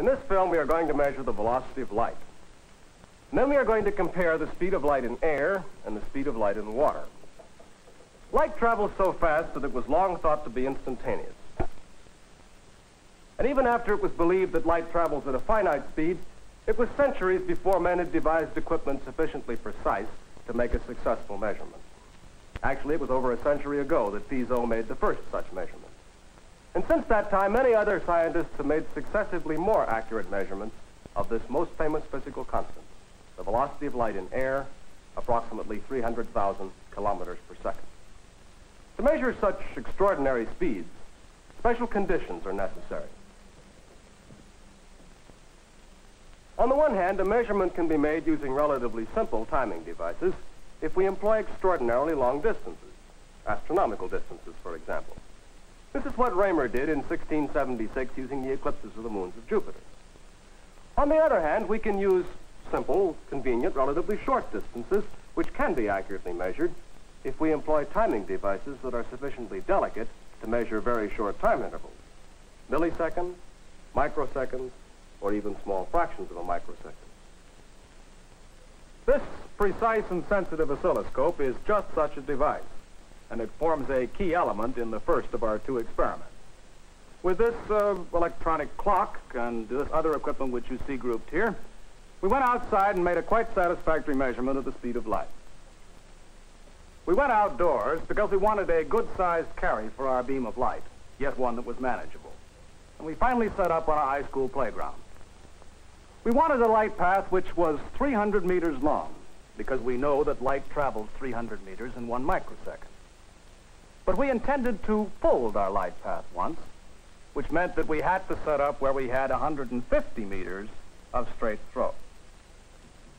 In this film, we are going to measure the velocity of light. And then we are going to compare the speed of light in air and the speed of light in water. Light travels so fast that it was long thought to be instantaneous. And even after it was believed that light travels at a finite speed, it was centuries before men had devised equipment sufficiently precise to make a successful measurement. Actually, it was over a century ago that Fizeau made the first such measurement. And since that time, many other scientists have made successively more accurate measurements of this most famous physical constant, the velocity of light in air, approximately 300,000 kilometers per second. To measure such extraordinary speeds, special conditions are necessary. On the one hand, a measurement can be made using relatively simple timing devices if we employ extraordinarily long distances, astronomical distances, for example. This is what Roemer did in 1676 using the eclipses of the moons of Jupiter. On the other hand, we can use simple, convenient, relatively short distances, which can be accurately measured if we employ timing devices that are sufficiently delicate to measure very short time intervals, milliseconds, microseconds, or even small fractions of a microsecond. This precise and sensitive oscilloscope is just such a device, and it forms a key element in the first of our two experiments. With this uh, electronic clock and this other equipment which you see grouped here, we went outside and made a quite satisfactory measurement of the speed of light. We went outdoors because we wanted a good-sized carry for our beam of light, yet one that was manageable. And we finally set up on a high school playground. We wanted a light path which was 300 meters long, because we know that light travels 300 meters in one microsecond. But we intended to fold our light path once, which meant that we had to set up where we had 150 meters of straight throw.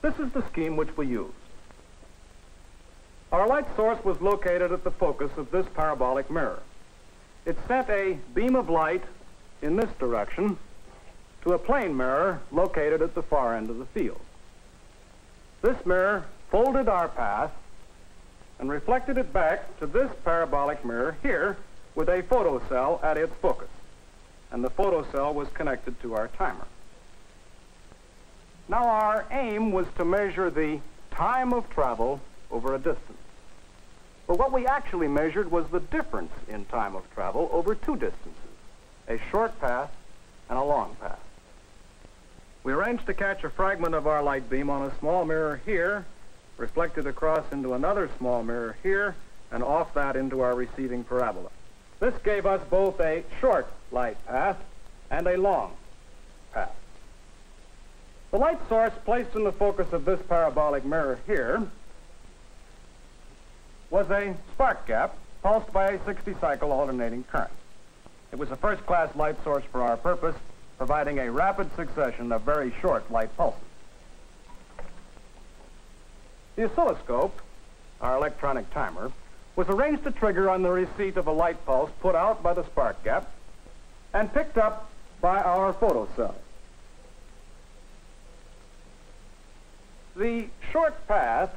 This is the scheme which we used. Our light source was located at the focus of this parabolic mirror. It sent a beam of light in this direction to a plane mirror located at the far end of the field. This mirror folded our path and reflected it back to this parabolic mirror here with a photocell at its focus. And the photocell was connected to our timer. Now our aim was to measure the time of travel over a distance. But what we actually measured was the difference in time of travel over two distances, a short path and a long path. We arranged to catch a fragment of our light beam on a small mirror here, reflected across into another small mirror here, and off that into our receiving parabola. This gave us both a short light path and a long path. The light source placed in the focus of this parabolic mirror here was a spark gap pulsed by a 60-cycle alternating current. It was a first-class light source for our purpose, providing a rapid succession of very short light pulses. The oscilloscope, our electronic timer, was arranged to trigger on the receipt of a light pulse put out by the spark gap and picked up by our photocell. The short path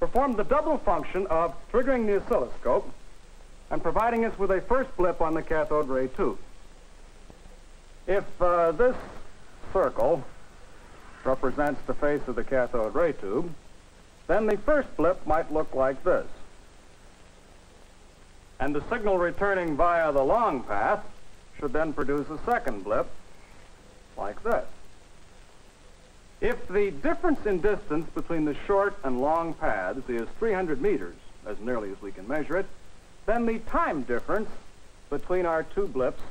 performed the double function of triggering the oscilloscope and providing us with a first blip on the cathode ray tube. If uh, this circle represents the face of the cathode ray tube, then the first blip might look like this. And the signal returning via the long path should then produce a second blip like this. If the difference in distance between the short and long paths is 300 meters, as nearly as we can measure it, then the time difference between our two blips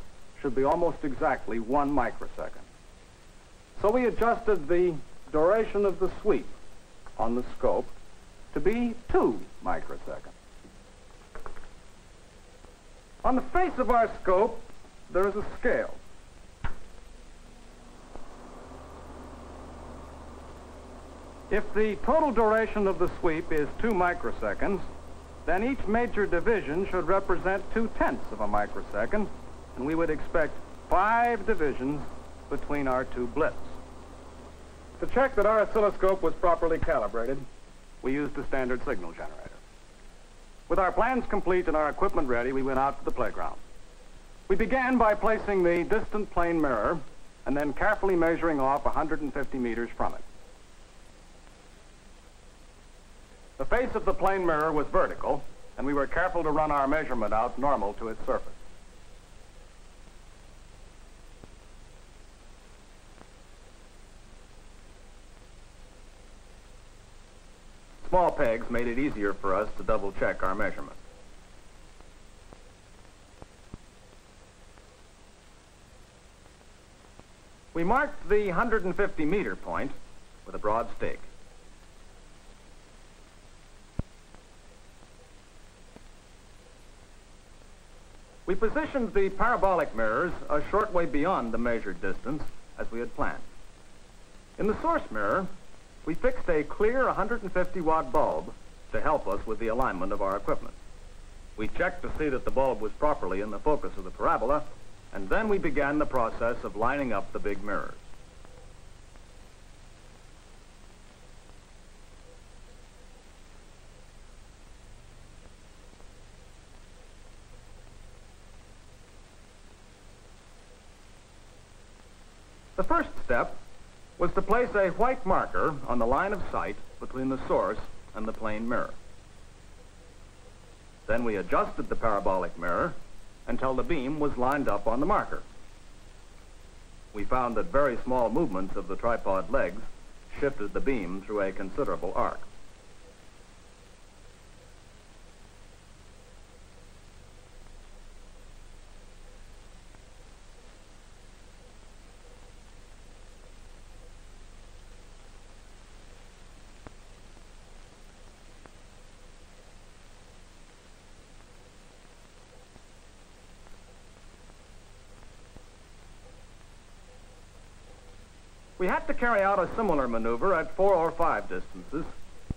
should be almost exactly one microsecond. So we adjusted the duration of the sweep on the scope to be two microseconds. On the face of our scope, there is a scale. If the total duration of the sweep is two microseconds, then each major division should represent two-tenths of a microsecond, and we would expect five divisions between our two blips. To check that our oscilloscope was properly calibrated, we used a standard signal generator. With our plans complete and our equipment ready, we went out to the playground. We began by placing the distant plane mirror and then carefully measuring off 150 meters from it. The face of the plane mirror was vertical, and we were careful to run our measurement out normal to its surface. Small pegs made it easier for us to double check our measurements. We marked the 150 meter point with a broad stake. We positioned the parabolic mirrors a short way beyond the measured distance as we had planned. In the source mirror, we fixed a clear 150 watt bulb to help us with the alignment of our equipment. We checked to see that the bulb was properly in the focus of the parabola, and then we began the process of lining up the big mirrors. The first step was to place a white marker on the line of sight between the source and the plane mirror. Then we adjusted the parabolic mirror until the beam was lined up on the marker. We found that very small movements of the tripod legs shifted the beam through a considerable arc. We had to carry out a similar maneuver at four or five distances,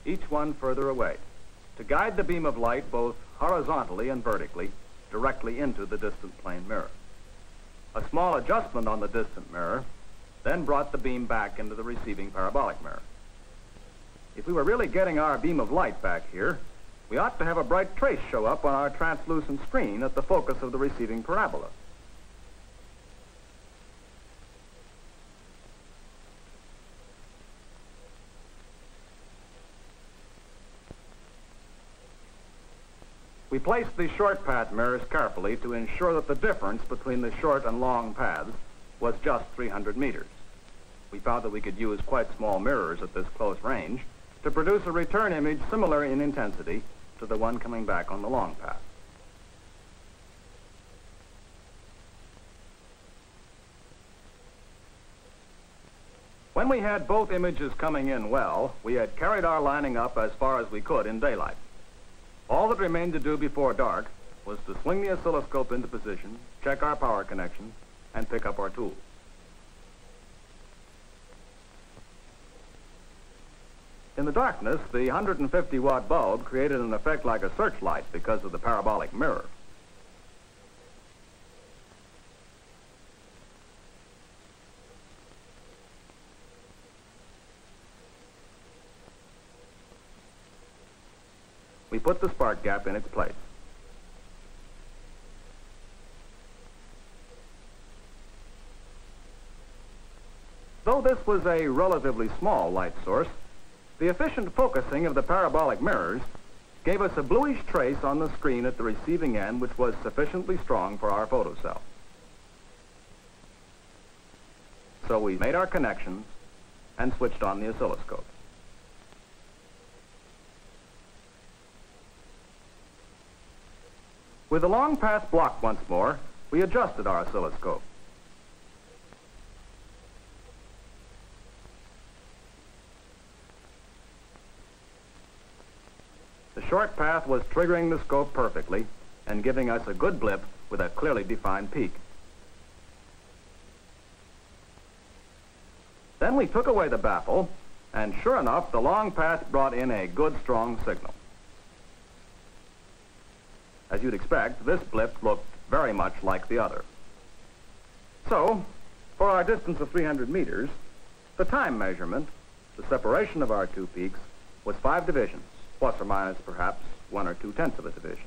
each one further away, to guide the beam of light both horizontally and vertically directly into the distant plane mirror. A small adjustment on the distant mirror then brought the beam back into the receiving parabolic mirror. If we were really getting our beam of light back here, we ought to have a bright trace show up on our translucent screen at the focus of the receiving parabola. We placed the short path mirrors carefully to ensure that the difference between the short and long paths was just 300 meters. We found that we could use quite small mirrors at this close range to produce a return image similar in intensity to the one coming back on the long path. When we had both images coming in well, we had carried our lining up as far as we could in daylight. All that remained to do before dark was to swing the oscilloscope into position, check our power connections, and pick up our tools. In the darkness, the 150 watt bulb created an effect like a searchlight because of the parabolic mirror. Put the spark gap in its place. Though this was a relatively small light source, the efficient focusing of the parabolic mirrors gave us a bluish trace on the screen at the receiving end which was sufficiently strong for our photocell. So we made our connections and switched on the oscilloscope. With the long path blocked once more, we adjusted our oscilloscope. The short path was triggering the scope perfectly and giving us a good blip with a clearly defined peak. Then we took away the baffle, and sure enough, the long path brought in a good strong signal. As you'd expect, this blip looked very much like the other. So, for our distance of 300 meters, the time measurement, the separation of our two peaks, was five divisions, plus or minus perhaps one or two tenths of a division.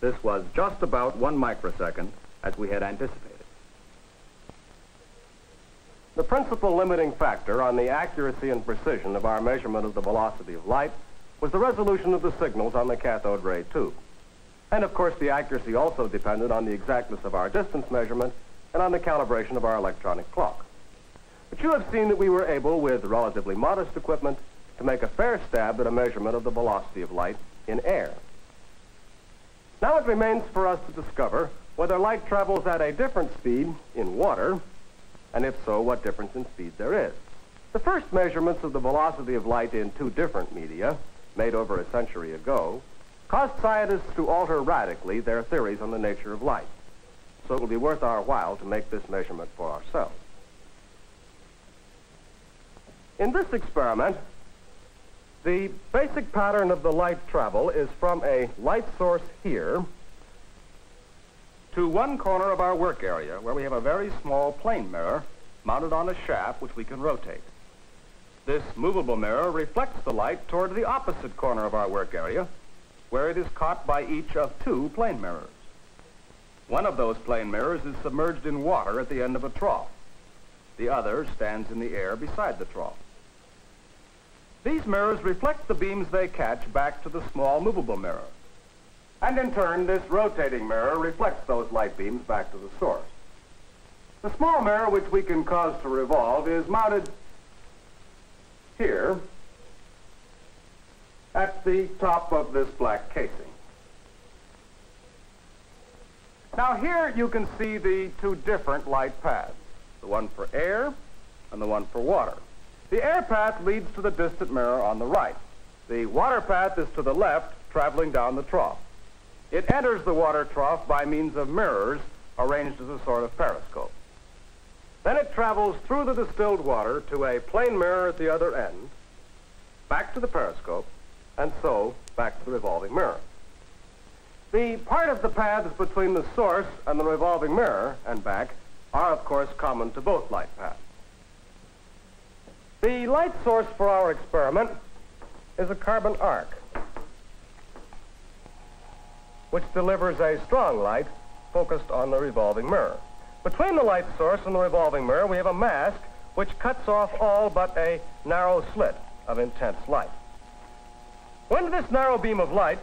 This was just about one microsecond as we had anticipated. The principal limiting factor on the accuracy and precision of our measurement of the velocity of light was the resolution of the signals on the cathode ray tube. And of course, the accuracy also depended on the exactness of our distance measurement and on the calibration of our electronic clock. But you have seen that we were able, with relatively modest equipment, to make a fair stab at a measurement of the velocity of light in air. Now it remains for us to discover whether light travels at a different speed in water, and if so, what difference in speed there is. The first measurements of the velocity of light in two different media, made over a century ago, caused scientists to alter radically their theories on the nature of light. So it will be worth our while to make this measurement for ourselves. In this experiment, the basic pattern of the light travel is from a light source here to one corner of our work area where we have a very small plane mirror mounted on a shaft which we can rotate. This movable mirror reflects the light toward the opposite corner of our work area where it is caught by each of two plane mirrors. One of those plane mirrors is submerged in water at the end of a trough. The other stands in the air beside the trough. These mirrors reflect the beams they catch back to the small movable mirror. And in turn, this rotating mirror reflects those light beams back to the source. The small mirror, which we can cause to revolve, is mounted here at the top of this black casing. Now here you can see the two different light paths, the one for air and the one for water. The air path leads to the distant mirror on the right. The water path is to the left, traveling down the trough. It enters the water trough by means of mirrors arranged as a sort of periscope. Then it travels through the distilled water to a plane mirror at the other end, back to the periscope, and so back to the revolving mirror. The part of the paths between the source and the revolving mirror and back are, of course, common to both light paths. The light source for our experiment is a carbon arc, which delivers a strong light focused on the revolving mirror. Between the light source and the revolving mirror, we have a mask which cuts off all but a narrow slit of intense light. When this narrow beam of light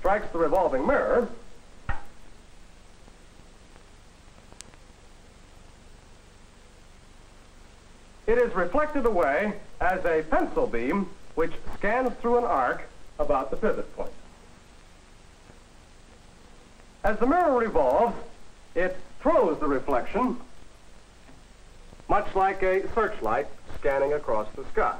strikes the revolving mirror, it is reflected away as a pencil beam which scans through an arc about the pivot point. As the mirror revolves, it throws the reflection much like a searchlight scanning across the sky.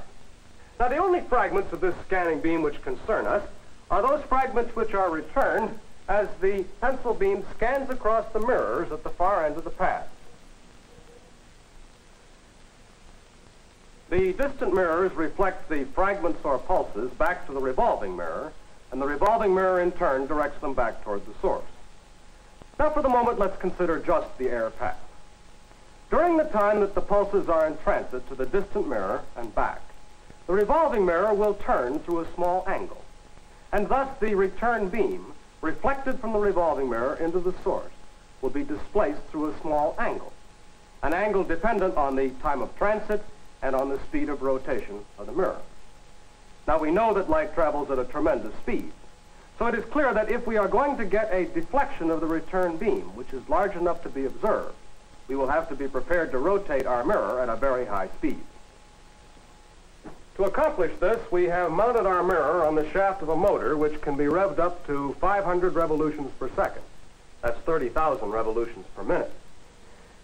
Now, the only fragments of this scanning beam which concern us are those fragments which are returned as the pencil beam scans across the mirrors at the far end of the path. The distant mirrors reflect the fragments or pulses back to the revolving mirror, and the revolving mirror in turn directs them back toward the source. Now for the moment, let's consider just the air path. During the time that the pulses are in transit to the distant mirror and back, the revolving mirror will turn through a small angle, and thus the return beam, reflected from the revolving mirror into the source, will be displaced through a small angle, an angle dependent on the time of transit and on the speed of rotation of the mirror. Now we know that light travels at a tremendous speed. So it is clear that if we are going to get a deflection of the return beam, which is large enough to be observed, we will have to be prepared to rotate our mirror at a very high speed. To accomplish this, we have mounted our mirror on the shaft of a motor which can be revved up to 500 revolutions per second. That's 30,000 revolutions per minute.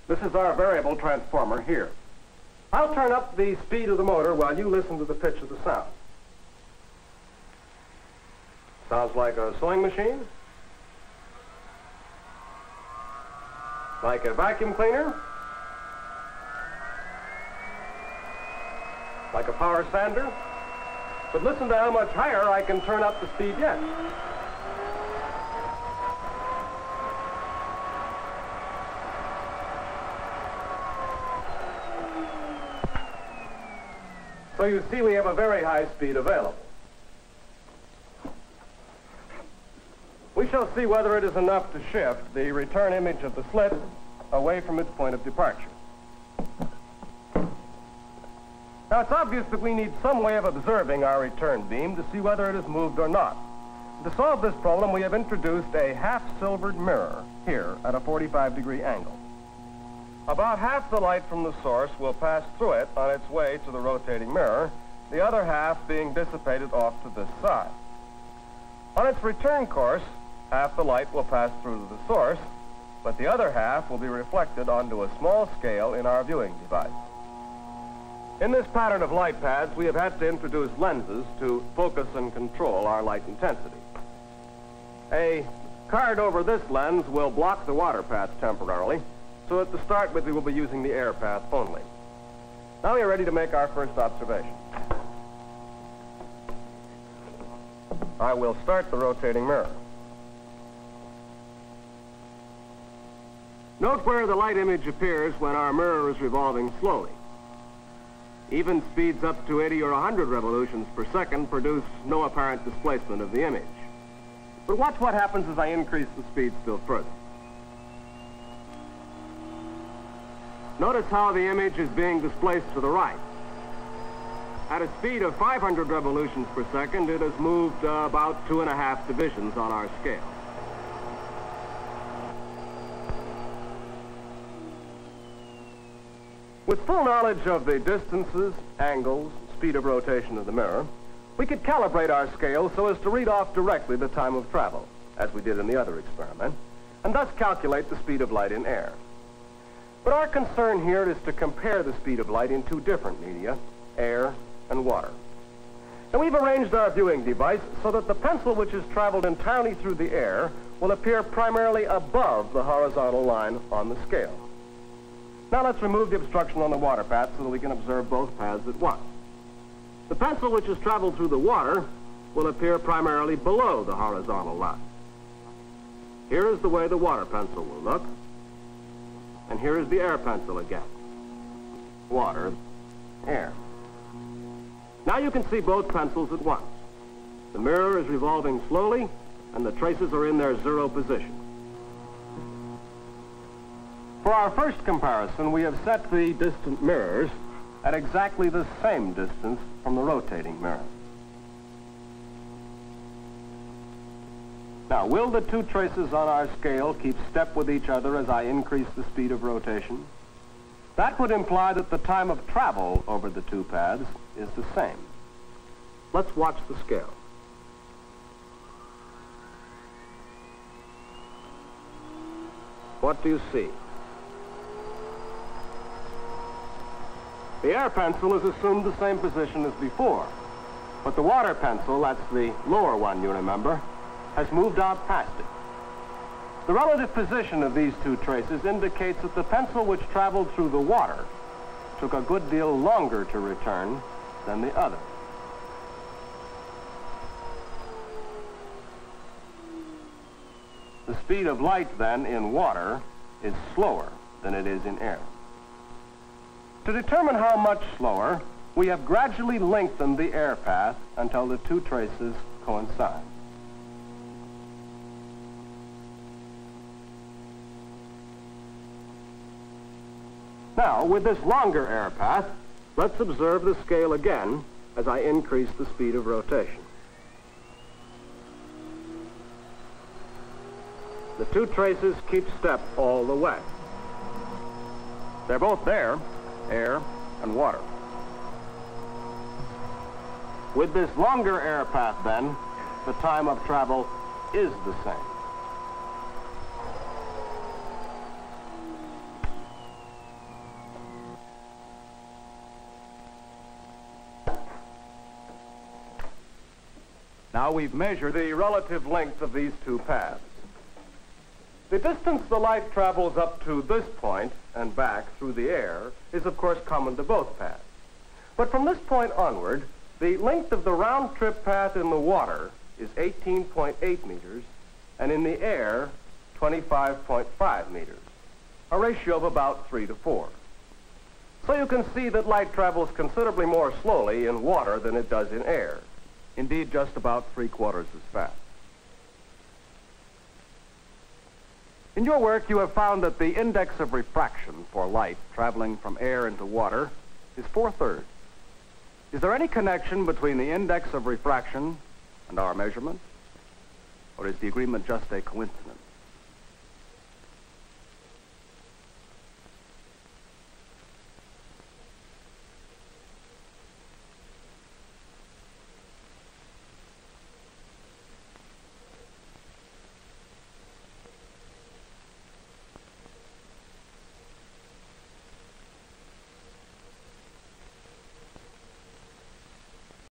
This is our variable transformer here. I'll turn up the speed of the motor while you listen to the pitch of the sound. Sounds like a sewing machine? Like a vacuum cleaner? Like a power sander? But listen to how much higher I can turn up the speed yet. So you see we have a very high speed available. Shall shall see whether it is enough to shift the return image of the slit away from its point of departure. Now, it's obvious that we need some way of observing our return beam to see whether it has moved or not. To solve this problem, we have introduced a half-silvered mirror here at a 45-degree angle. About half the light from the source will pass through it on its way to the rotating mirror, the other half being dissipated off to this side. On its return course, half the light will pass through the source, but the other half will be reflected onto a small scale in our viewing device. In this pattern of light paths, we have had to introduce lenses to focus and control our light intensity. A card over this lens will block the water path temporarily, so at the start with, we will be using the air path only. Now we are ready to make our first observation. I will start the rotating mirror. Note where the light image appears when our mirror is revolving slowly. Even speeds up to 80 or 100 revolutions per second produce no apparent displacement of the image. But watch what happens as I increase the speed still further. Notice how the image is being displaced to the right. At a speed of 500 revolutions per second, it has moved uh, about two and a half divisions on our scale. With full knowledge of the distances, angles, speed of rotation of the mirror, we could calibrate our scale so as to read off directly the time of travel, as we did in the other experiment, and thus calculate the speed of light in air. But our concern here is to compare the speed of light in two different media, air and water. And we've arranged our viewing device so that the pencil which has traveled entirely through the air will appear primarily above the horizontal line on the scale. Now let's remove the obstruction on the water path so that we can observe both paths at once. The pencil which has traveled through the water will appear primarily below the horizontal line. Here is the way the water pencil will look. And here is the air pencil again. Water, air. Now you can see both pencils at once. The mirror is revolving slowly, and the traces are in their zero position. For our first comparison, we have set the distant mirrors at exactly the same distance from the rotating mirror. Now, will the two traces on our scale keep step with each other as I increase the speed of rotation? That would imply that the time of travel over the two paths is the same. Let's watch the scale. What do you see? The air pencil has assumed the same position as before, but the water pencil, that's the lower one, you remember, has moved out past it. The relative position of these two traces indicates that the pencil which traveled through the water took a good deal longer to return than the other. The speed of light, then, in water is slower than it is in air. To determine how much slower, we have gradually lengthened the air path until the two traces coincide. Now, with this longer air path, let's observe the scale again as I increase the speed of rotation. The two traces keep step all the way. They're both there, air and water. With this longer air path, then, the time of travel is the same. Now we've measured the relative length of these two paths. The distance the light travels up to this point and back through the air is of course common to both paths. But from this point onward, the length of the round trip path in the water is 18.8 meters, and in the air, 25.5 meters, a ratio of about 3 to 4. So you can see that light travels considerably more slowly in water than it does in air. Indeed, just about three quarters as fast. In your work, you have found that the index of refraction for light traveling from air into water is four-thirds. Is there any connection between the index of refraction and our measurement? Or is the agreement just a coincidence?